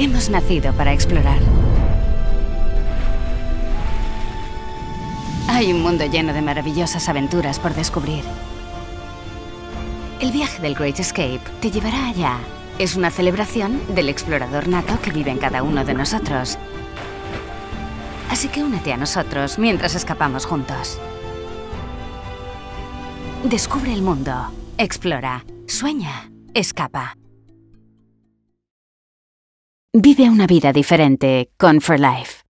Hemos nacido para explorar. Hay un mundo lleno de maravillosas aventuras por descubrir. El viaje del Great Escape te llevará allá. Es una celebración del explorador nato que vive en cada uno de nosotros. Así que únete a nosotros mientras escapamos juntos. Descubre el mundo. Explora. Sueña. Escapa. Vive una vida diferente con For Life.